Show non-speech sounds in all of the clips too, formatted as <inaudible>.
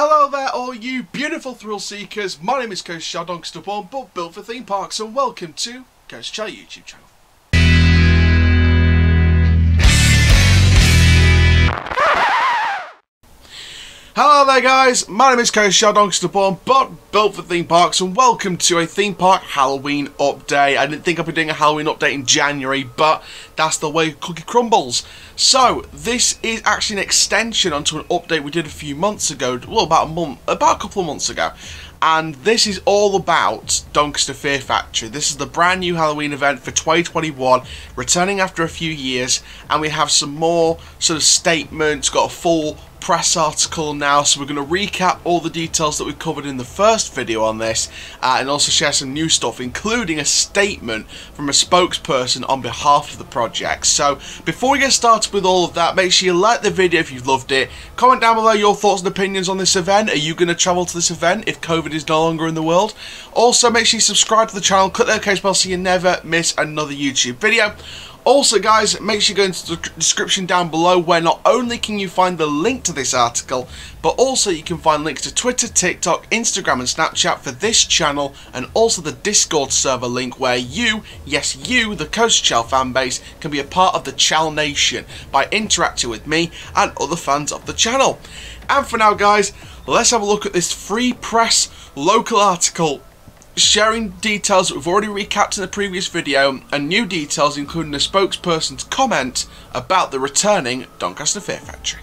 Hello there, all you beautiful thrill seekers. My name is Coaster Chall Doncasterborn, but built for theme parks, and welcome to Coaster Chall YouTube channel. Hello there guys, my name is Coaster Chall Doncasterborn, but built for theme parks, and welcome to a theme park Halloween update. I didn't think I'd be doing a Halloween update in January, but that's the way cookie crumbles. So, this is actually an extension onto an update we did a few months ago, well about a month, about a couple of months ago. And this is all about Doncaster Fear Factory. This is the brand new Halloween event for 2021, returning after a few years, and we have some more sort of statements, got a full press article now so we're going to recap all the details that we covered in the first video on this uh, and also share some new stuff including a statement from a spokesperson on behalf of the project. So before we get started with all of that make sure you like the video if you've loved it. Comment down below your thoughts and opinions on this event. Are you going to travel to this event if COVID is no longer in the world? Also make sure you subscribe to the channel click the notification bell so you never miss another YouTube video also guys, make sure you go into the description down below where not only can you find the link to this article, but also you can find links to Twitter, TikTok, Instagram and Snapchat for this channel and also the Discord server link where you, yes you, the Coaster Chall fanbase, can be a part of the Chall Nation by interacting with me and other fans of the channel. And for now guys, let's have a look at this free press local article sharing details that we've already recapped in the previous video and new details including a spokesperson's comment about the returning Doncaster Fear Factory.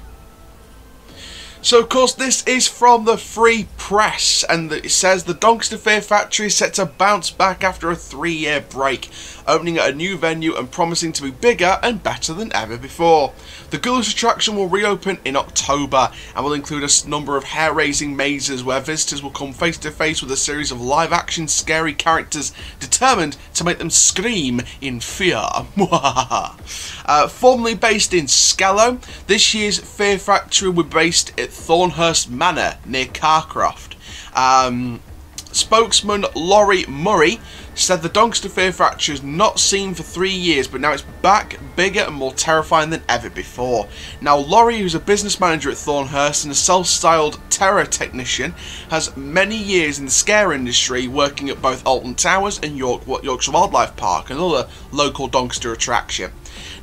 So of course this is from the Free Press and it says the Doncaster Fear Factory is set to bounce back after a three year break, opening at a new venue and promising to be bigger and better than ever before. The Ghoulish attraction will reopen in October and will include a number of hair-raising mazes where visitors will come face to face with a series of live-action scary characters determined to make them scream in fear. <laughs> uh, formerly based in Skellow, this year's Fear Factory will be based at Thornhurst Manor near Carcroft. Um, spokesman Laurie Murray said the Doncaster Fear Factory is not seen for three years, but now it's back, bigger and more terrifying than ever before. Now, Laurie, who's a business manager at Thornhurst and a self-styled terror technician, has many years in the scare industry, working at both Alton Towers and York, Yorkshire Wildlife Park, another local Doncaster attraction.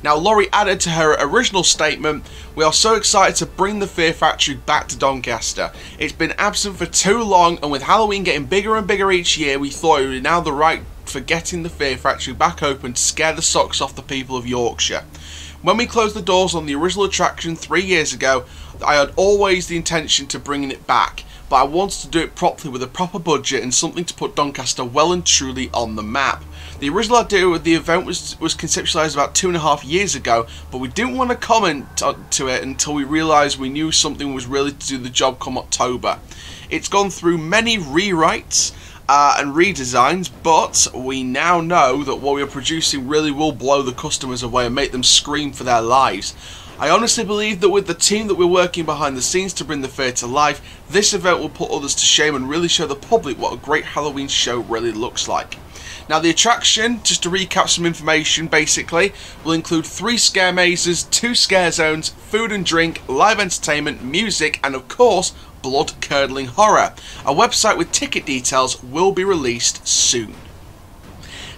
Now, Laurie added to her original statement, We are so excited to bring the Fear Factory back to Doncaster. It's been absent for too long, and with Halloween getting bigger and bigger each year, we thought it was now the right for getting the Fear Factory back open to scare the socks off the people of Yorkshire. When we closed the doors on the original attraction three years ago, I had always the intention to bringing it back, but I wanted to do it properly with a proper budget and something to put Doncaster well and truly on the map. The original idea of the event was, was conceptualized about two and a half years ago, but we didn't want to comment to it until we realized we knew something was really to do the job come October. It's gone through many rewrites uh, and redesigns, but we now know that what we are producing really will blow the customers away and make them scream for their lives. I honestly believe that with the team that we're working behind the scenes to bring the fair to life, this event will put others to shame and really show the public what a great Halloween show really looks like. Now the attraction, just to recap some information basically, will include three scare mazes, two scare zones, food and drink, live entertainment, music and of course blood-curdling horror. A website with ticket details will be released soon.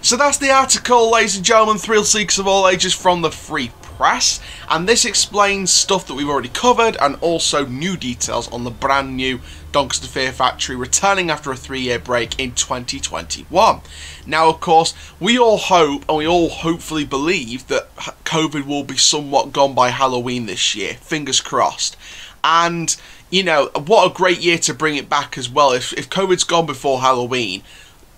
So that's the article, ladies and gentlemen, thrill seekers of all ages from the Free Press, and this explains stuff that we've already covered and also new details on the brand new Doncaster Fear Factory returning after a three-year break in 2021. Now, of course, we all hope and we all hopefully believe that COVID will be somewhat gone by Halloween this year. Fingers crossed. And, you know, what a great year to bring it back as well. If, if COVID's gone before Halloween,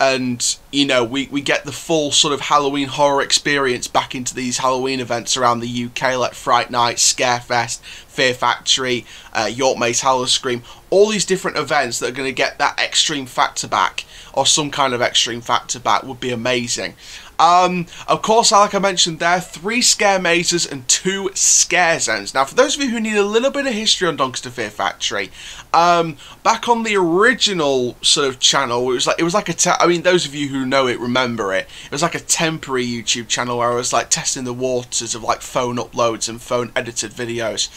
and you know we, we get the full sort of Halloween horror experience back into these Halloween events around the UK like Fright Night, Scarefest, Fear Factory, uh, York Maze Hallowscream, all these different events that are going to get that extreme factor back or some kind of extreme factor back would be amazing. Um, of course, like I mentioned there, three scare mazes and two scare zones. Now, for those of you who need a little bit of history on Doncaster Fear Factory, um, back on the original sort of channel, it was like it was like a. I mean, those of you who know it remember it. It was like a temporary YouTube channel where I was like testing the waters of like phone uploads and phone edited videos.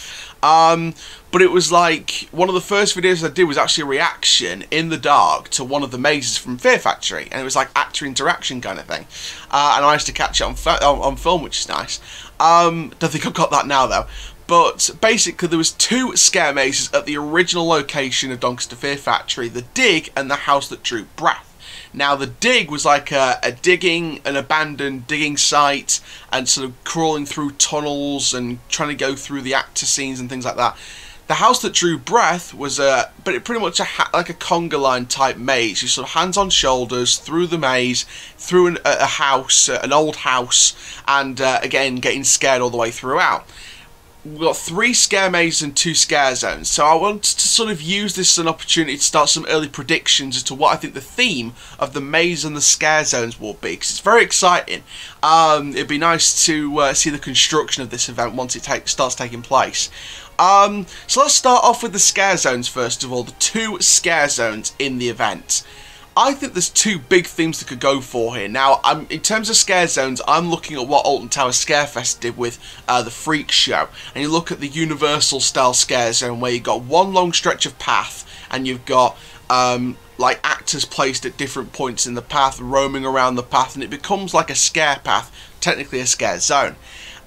Um, but it was like one of the first videos I did was actually a reaction in the dark to one of the mazes from Fear Factory, and it was like actor interaction kind of thing. Uh, and I used to catch it on, on, on film, which is nice. Um, don't think I've got that now though. But basically, there was two scare mazes at the original location of Doncaster Fear Factory: the Dig and the House That Drew Breath. Now, the dig was like a, a, digging, an abandoned digging site, and sort of crawling through tunnels and trying to go through the actor scenes and things like that. The house that drew breath was a, but it pretty much a like a conga line type maze. You sort of hands on shoulders through the maze, through an, a, house, an old house, and uh, again getting scared all the way throughout we've got three scare mazes and two scare zones. So I want to sort of use this as an opportunity to start some early predictions as to what I think the theme of the maze and the scare zones will be. Because it's very exciting. Um, it'd be nice to uh, see the construction of this event once it starts taking place. Um, so let's start off with the scare zones first of all. The two scare zones in the event. I think there's two big themes that could go for here. Now, I'm, in terms of scare zones, I'm looking at what Alton Towers Scarefest did with uh, the Freak Show. And you look at the Universal style scare zone where you've got one long stretch of path and you've got um, like actors placed at different points in the path, roaming around the path, and it becomes like a scare path, technically a scare zone.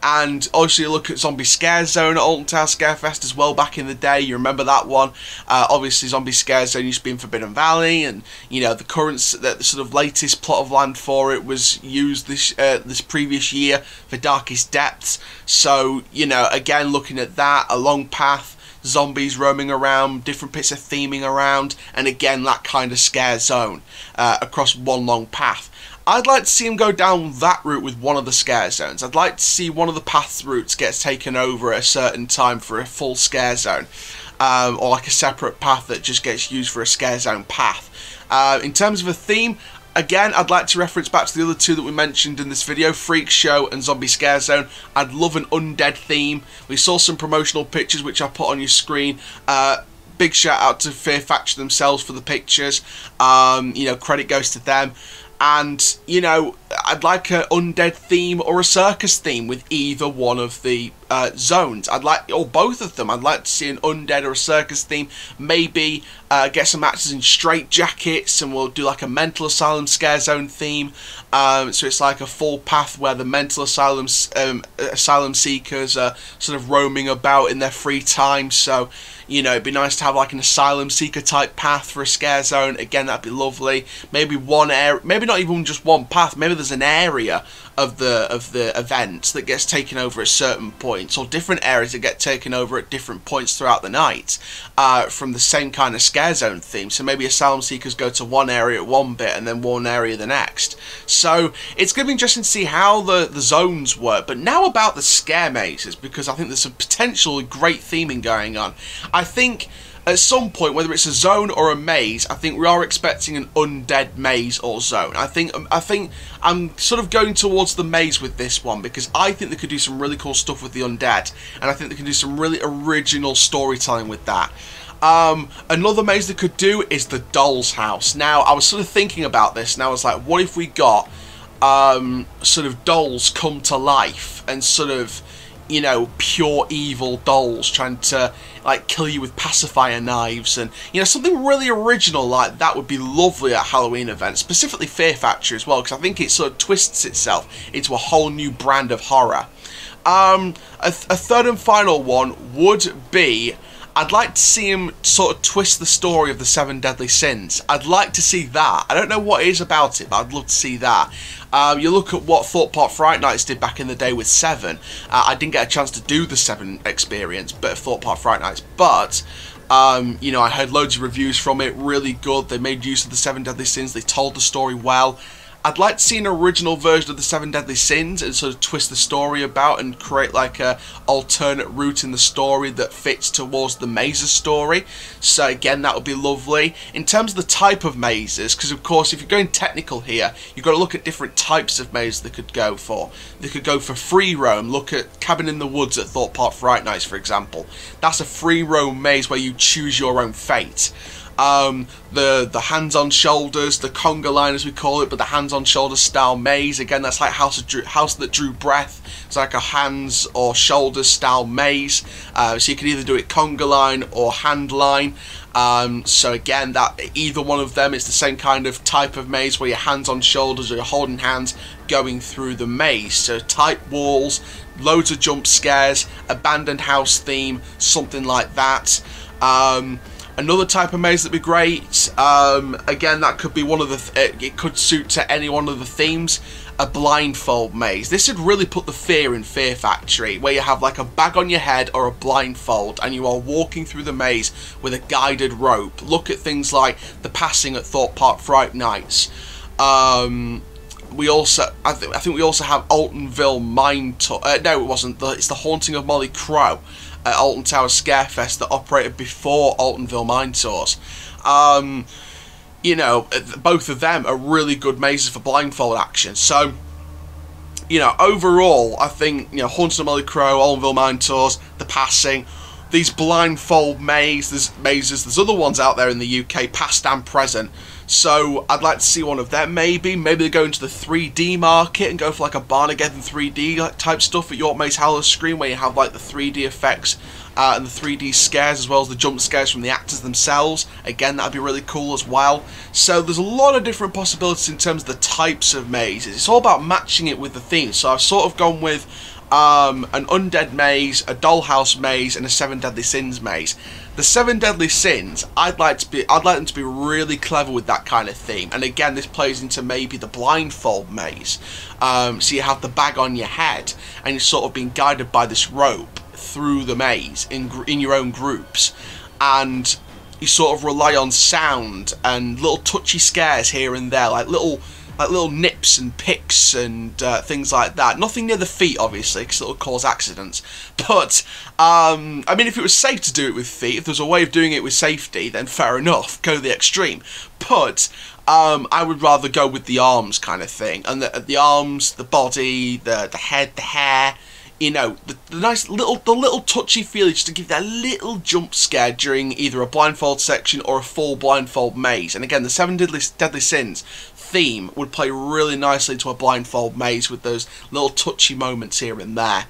And obviously look at Zombie Scare Zone at Alton Tower Scarefest as well back in the day. You remember that one? Uh, obviously, Zombie Scare Zone used to be in Forbidden Valley, and you know the current, the, the sort of latest plot of land for it was used this uh, this previous year for Darkest Depths. So you know, again, looking at that, a long path zombies roaming around, different bits of theming around, and again that kind of scare zone uh, across one long path. I'd like to see him go down that route with one of the scare zones. I'd like to see one of the path routes gets taken over at a certain time for a full scare zone. Um, or like a separate path that just gets used for a scare zone path. Uh, in terms of a theme, again, I'd like to reference back to the other two that we mentioned in this video, Freak Show and Zombie Scare Zone. I'd love an undead theme. We saw some promotional pictures which I put on your screen. Uh, big shout out to Fear Factory themselves for the pictures. Um, you know, credit goes to them and you know I'd like an undead theme or a circus theme with either one of the uh, zones. I'd like, or both of them. I'd like to see an undead or a circus theme. Maybe uh, get some actors in straight jackets, and we'll do like a mental asylum scare zone theme. Um, so it's like a full path where the mental asylum um, asylum seekers are sort of roaming about in their free time. So you know, it'd be nice to have like an asylum seeker type path for a scare zone. Again, that'd be lovely. Maybe one area, maybe not even just one path. Maybe there's an area of the of the event that gets taken over at certain points, or different areas that get taken over at different points throughout the night uh, from the same kind of scare zone theme. So maybe asylum seekers go to one area at one bit and then one area the next. So it's going to be interesting to see how the the zones work. But now about the scare mazes because I think there's some potential great theming going on. I think at some point, whether it's a zone or a maze, I think we are expecting an undead maze or zone. I think I think I'm sort of going towards the maze with this one because I think they could do some really cool stuff with the undead, and I think they can do some really original storytelling with that. Um, another maze they could do is the doll's house. Now, I was sort of thinking about this, and I was like, what if we got um, sort of dolls come to life and sort of you know, pure evil dolls trying to like kill you with pacifier knives and you know something really original like that would be lovely at Halloween events, specifically Fear Factory as well, because I think it sort of twists itself into a whole new brand of horror. Um, a, th a third and final one would be I'd like to see him sort of twist the story of the seven deadly sins. I'd like to see that. I don't know what is about it, but I'd love to see that. Um, you look at what Thorpe Park Fright Nights did back in the day with Seven. Uh, I didn't get a chance to do the Seven experience, but Thorpe Park Fright Nights. But um, you know, I heard loads of reviews from it. Really good. They made use of the Seven Deadly Sins. They told the story well. I'd like to see an original version of the Seven Deadly Sins and sort of twist the story about and create like a alternate route in the story that fits towards the mazes story. So again, that would be lovely. In terms of the type of mazes, because of course, if you're going technical here, you've got to look at different types of mazes they could go for. They could go for free roam. Look at Cabin in the Woods at Thorpe Park Fright Nights, for example. That's a free roam maze where you choose your own fate. Um, the the hands on shoulders, the conga line as we call it, but the hands on shoulders style maze. Again, that's like House Drew, House that Drew Breath. It's like a hands or shoulders style maze. Uh, so you can either do it conga line or hand line. Um, so again, that either one of them is the same kind of type of maze where your hands on shoulders or you're holding hands going through the maze. So tight walls, loads of jump scares, abandoned house theme, something like that. Um, another type of maze that'd be great. Um, again, that could be one of the. Th it could suit to any one of the themes a blindfold maze. This would really put the fear in Fear Factory, where you have like a bag on your head or a blindfold, and you are walking through the maze with a guided rope. Look at things like the passing at Thorpe Park Fright Nights. Um, we also, I, th I, think we also have Altonville Mine Tour. Uh, no, it wasn't. The, it's the Haunting of Molly Crow at Alton Tower Scarefest that operated before Altonville Mine Tours. Um, you know, both of them are really good mazes for blindfold action. So, you know, overall, I think, you know, Haunted of Molly Crow, Altonville Mine Tours, The Passing, these blindfold mazes, mazes, there's other ones out there in the UK, past and present. So I'd like to see one of them maybe. Maybe they go into the 3D market and go for like a Barnageddon 3D type stuff at York Maze Hallowscream where you have like the 3D effects uh, and the 3D scares as well as the jump scares from the actors themselves. Again, that'd be really cool as well. So there's a lot of different possibilities in terms of the types of mazes. It's all about matching it with the theme. So I've sort of gone with um, an undead maze, a dollhouse maze, and a seven deadly sins maze. The seven deadly sins, I'd like to be, I'd like them to be really clever with that kind of theme. And again, this plays into maybe the blindfold maze. Um, so you have the bag on your head, and you're sort of being guided by this rope through the maze in in your own groups, and you sort of rely on sound and little touchy scares here and there, like little like little nips and picks and uh, things like that. Nothing near the feet, obviously, because it'll cause accidents. <laughs> But um, I mean, if it was safe to do it with feet, if there's a way of doing it with safety, then fair enough, go the extreme. But um, I would rather go with the arms kind of thing, and the, the arms, the body, the the head, the hair you know, the, the, nice little, the little touchy feel just to give that little jump scare during either a blindfold section or a full blindfold maze. And again, the Seven Deadly, Deadly Sins theme would play really nicely to a blindfold maze with those little touchy moments here and there.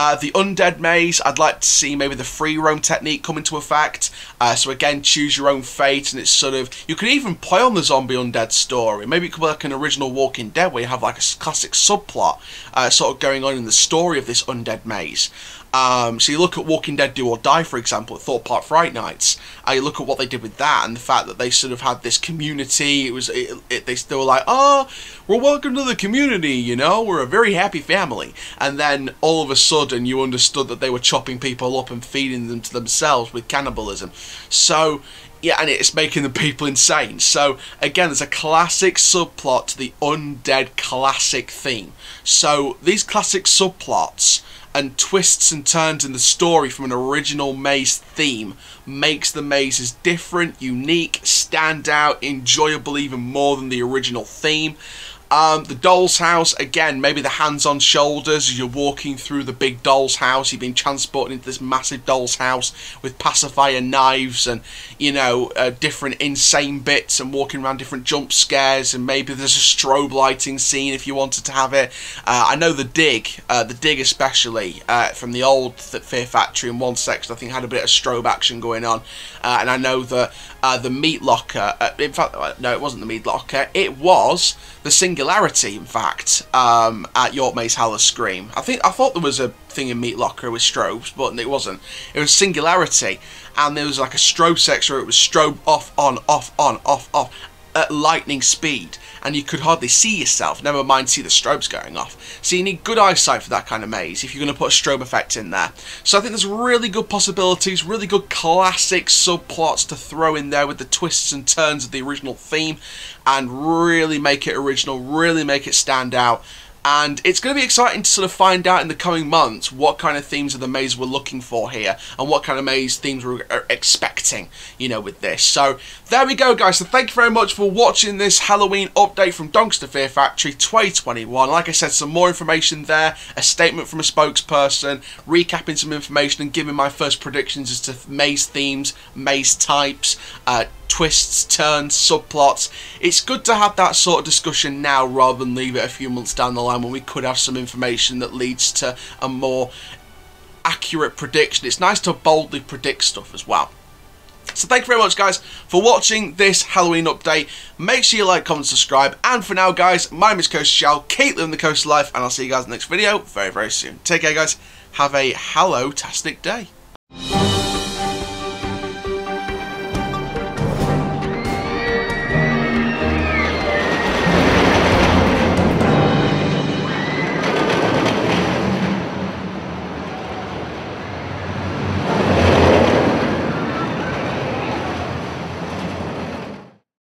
Uh, the Undead Maze, I'd like to see maybe the free roam technique come into effect. Uh, so again, choose your own fate, and it's sort of you could even play on the zombie undead story. Maybe it could be like an original Walking Dead where you have like a classic subplot uh, sort of going on in the story of this undead maze. Um, so you look at Walking Dead Do or Die, for example, at Thorpe Park Fright Nights. Uh, you look at what they did with that and the fact that they sort of had this community. It was it, it, they still were like, oh, we're welcome to the community. You know, we're a very happy family. And then all of a sudden, you understood that they were chopping people up and feeding them to themselves with cannibalism. So yeah, and it's making the people insane. So again, there's a classic subplot to the undead classic theme. So these classic subplots and twists and turns in the story from an original maze theme makes the mazes different, unique, stand out, enjoyable even more than the original theme. Um, the doll's house, again, maybe the hands on shoulders as you're walking through the big doll's house. You've been transported into this massive doll's house with pacifier knives and, you know, uh, different insane bits and walking around different jump scares. And maybe there's a strobe lighting scene if you wanted to have it. Uh, I know the dig, uh, the dig especially, uh, from the old Fear Factory in one section, I think had a bit of strobe action going on. Uh, and I know that uh, the meat locker, in fact, no, it wasn't the meat locker, it was the Singularity, in fact, um, at York Maze Hallowscream. I think I thought there was a thing in Meat Locker with strobes, but it wasn't. It was Singularity, and there was like a strobe section where it was strobe off, on, off, on, off, off, at lightning speed and you could hardly see yourself, never mind see the strobes going off. So you need good eyesight for that kind of maze if you're going to put a strobe effect in there. So I think there's really good possibilities, really good classic subplots to throw in there with the twists and turns of the original theme and really make it original, really make it stand out and it's going to be exciting to sort of find out in the coming months what kind of themes of the maze we're looking for here and what kind of maze themes we're expecting, you know, with this. So there we go, guys. So thank you very much for watching this Halloween update from Doncaster Fear Factory 2021. Like I said, some more information there, a statement from a spokesperson, recapping some information and giving my first predictions as to maze themes, maze types, uh, twists, turns, subplots. It's good to have that sort of discussion now rather than leave it a few months down the line when we could have some information that leads to a more accurate prediction. It's nice to boldly predict stuff as well. So thank you very much guys for watching this Halloween update. Make sure you like, comment, subscribe. And for now guys, my name is Coaster Chall, keep living the coast life, and I'll see you guys in the next video very, very soon. Take care guys. Have a hallow-tastic day.